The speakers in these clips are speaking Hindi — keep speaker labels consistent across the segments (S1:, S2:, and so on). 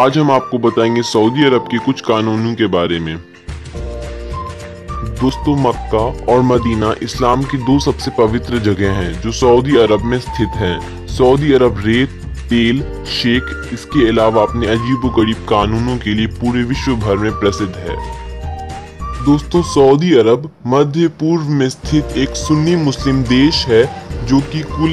S1: आज हम आपको बताएँगे सऊदी अरब के कुछ कानूनों के बारे में। दोस्तों, मक्का और मदीना इस्लाम की दो सबसे पवित्र जगह हैं जो सऊदी अरब में स्थित हैं। सऊदी अरब रेत, तेल शेख इसके अलावा अपने अजीब गरीब कानूनों के लिए पूरे विश्व भर में प्रसिद्ध है। दोस्तों, सऊदी अरब मध्य पूर्व में स्थित एक सुन्नी मुस्लिम देश है जो कि कुल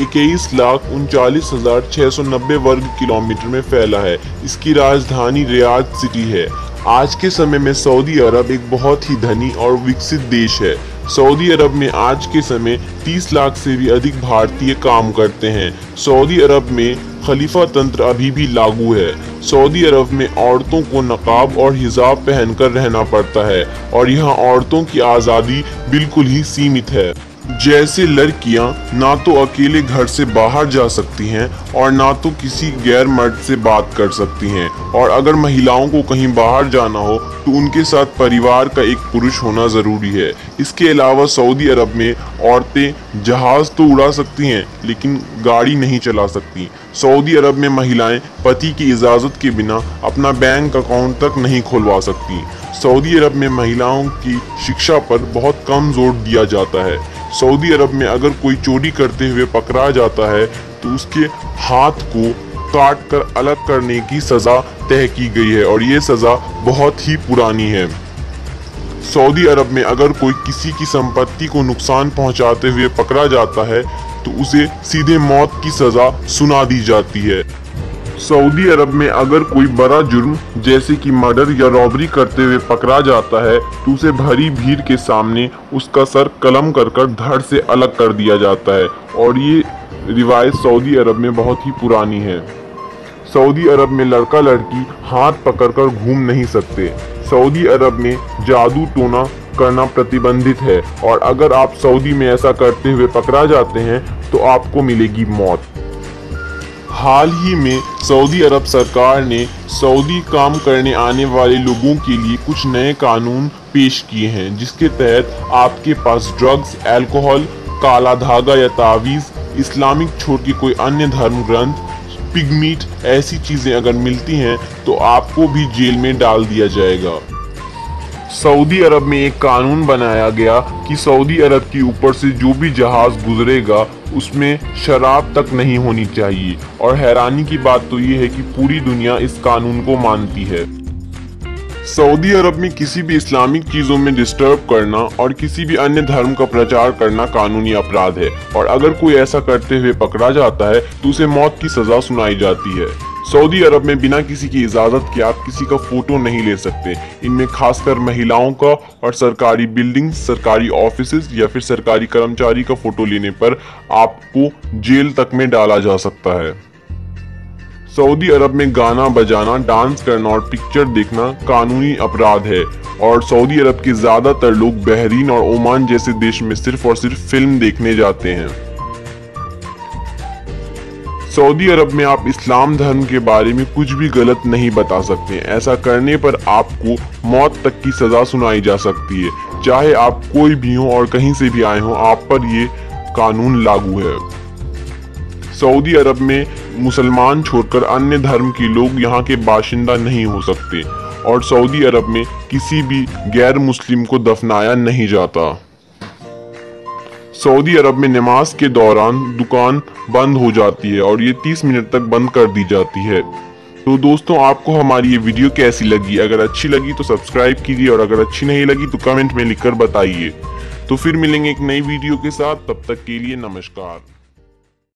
S1: इक्कीस लाख उनचालीस हज़ार छह सौ नब्बे वर्ग किलोमीटर में फैला है। इसकी राजधानी रियाद सिटी है। आज के समय में सऊदी अरब एक बहुत ही धनी और विकसित देश है। सऊदी अरब में आज के समय 30 लाख से भी अधिक भारतीय काम करते हैं। सऊदी अरब में खलीफा तंत्र अभी भी लागू है। सऊदी अरब में औरतों को नकाब और हिजाब पहनकर रहना पड़ता है और यहाँ औरतों की आज़ादी बिल्कुल ही सीमित है। जैसे लड़कियाँ ना तो अकेले घर से बाहर जा सकती हैं और ना तो किसी गैर मर्द से बात कर सकती हैं। और अगर महिलाओं को कहीं बाहर जाना हो तो उनके साथ परिवार का एक पुरुष होना ज़रूरी है। इसके अलावा सऊदी अरब में औरतें जहाज़ तो उड़ा सकती हैं, लेकिन गाड़ी नहीं चला सकती। सऊदी अरब में महिलाएँ पति की इजाज़त के बिना अपना बैंक अकाउंट तक नहीं खुलवा सकती। सऊदी अरब में महिलाओं की शिक्षा पर बहुत कम ज़ोर दिया जाता है। सऊदी अरब में अगर कोई चोरी करते हुए पकड़ा जाता है तो उसके हाथ को काट कर अलग करने की सज़ा तय की गई है, और ये सज़ा बहुत ही पुरानी है। सऊदी अरब में अगर कोई किसी की संपत्ति को नुकसान पहुंचाते हुए पकड़ा जाता है तो उसे सीधे मौत की सज़ा सुना दी जाती है। सऊदी अरब में अगर कोई बड़ा जुर्म, जैसे कि मर्डर या रॉबरी करते हुए पकड़ा जाता है तो उसे भरी भीड़ के सामने उसका सर कलम कर कर धड़ से अलग कर दिया जाता है। और ये रिवायत सऊदी अरब में बहुत ही पुरानी है। सऊदी अरब में लड़का लड़की हाथ पकड़कर घूम नहीं सकते। सऊदी अरब में जादू टोना करना प्रतिबंधित है। और अगर आप सऊदी में ऐसा करते हुए पकड़ा जाते हैं तो आपको मिलेगी मौत। हाल ही में सऊदी अरब सरकार ने सऊदी काम करने आने वाले लोगों के लिए कुछ नए कानून पेश किए हैं, जिसके तहत आपके पास ड्रग्स अल्कोहल काला धागा या तावीज़, इस्लामिक छोड़ के कोई अन्य धर्म ग्रंथ पिगमीट ऐसी चीज़ें अगर मिलती हैं तो आपको भी जेल में डाल दिया जाएगा। सऊदी अरब में एक कानून बनाया गया कि सऊदी अरब के ऊपर से जो भी जहाज़ गुजरेगा, उसमें शराब तक नहीं होनी चाहिए। और हैरानी की बात तो ये है कि पूरी दुनिया इस कानून को मानती है। सऊदी अरब में किसी भी इस्लामिक चीज़ों में डिस्टर्ब करना और किसी भी अन्य धर्म का प्रचार करना कानूनी अपराध है। और अगर कोई ऐसा करते हुए पकड़ा जाता है तो उसे मौत की सजा सुनाई जाती है। सऊदी अरब में बिना किसी की इजाज़त के आप किसी का फ़ोटो नहीं ले सकते। इनमें खासकर महिलाओं का और सरकारी बिल्डिंग सरकारी ऑफ़िस या फिर सरकारी कर्मचारी का फ़ोटो लेने पर आपको जेल तक में डाला जा सकता है। सऊदी अरब में गाना बजाना डांस करना और पिक्चर देखना कानूनी अपराध है और सऊदी अरब के ज़्यादातर लोग बहरीन और ओमान जैसे देश में सिर्फ़ और सिर्फ़ फ़िल्म देखने जाते हैं। सऊदी अरब में आप इस्लाम धर्म के बारे में कुछ भी गलत नहीं बता सकते। ऐसा करने पर आपको मौत तक की सजा सुनाई जा सकती है। चाहे आप कोई भी हो और कहीं से भी आए हो, आप पर ये कानून लागू है। सऊदी अरब में मुसलमान छोड़कर अन्य धर्म के लोग यहाँ के बाशिंदा नहीं हो सकते और सऊदी अरब में किसी भी गैर मुस्लिम को दफनाया नहीं जाता। सऊदी अरब में नमाज़ के दौरान दुकान बंद हो जाती है और ये 30 मिनट तक बंद कर दी जाती है। तो दोस्तों, आपको हमारी ये वीडियो कैसी लगी? अगर अच्छी लगी तो सब्सक्राइब कीजिए और अगर अच्छी नहीं लगी तो कमेंट में लिखकर बताइए। तो फिर मिलेंगे एक नई वीडियो के साथ। तब तक के लिए नमस्कार।